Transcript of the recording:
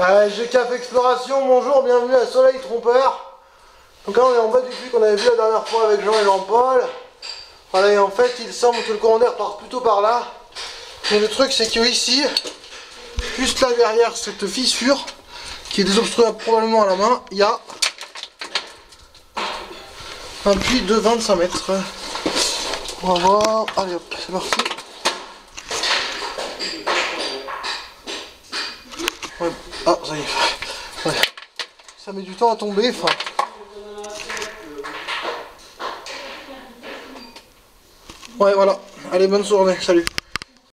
Ouais, GCAF Exploration, bonjour, bienvenue à Soleil Trompeur. Donc là on est en bas du puits qu'on avait vu la dernière fois avec Jean et Jean-Paul. Voilà, et en fait il semble que le courant d'air part plutôt par là. Mais le truc c'est que ici, juste là derrière cette fissure, qui est désobstruable probablement à la main, il y a un puits de 25 mètres. On va voir, allez hop, c'est parti. Ouais. Ah, ça y est. Ça met du temps à tomber, enfin. Ouais, voilà. Allez, bonne journée. Salut.